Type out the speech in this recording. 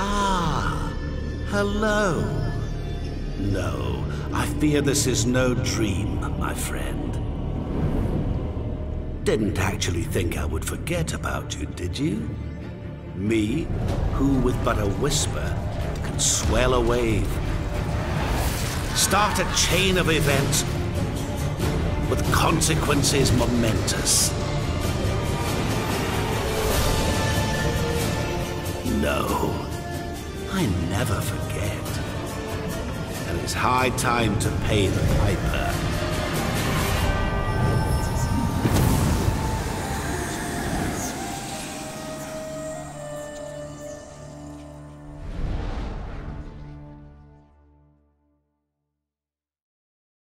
Ah, hello. No, I fear this is no dream, my friend. Didn't actually think I would forget about you, did you? Me, who with but a whisper can swell a wave. Start a chain of events with consequences momentous. No, I never forget. And it's high time to pay the piper.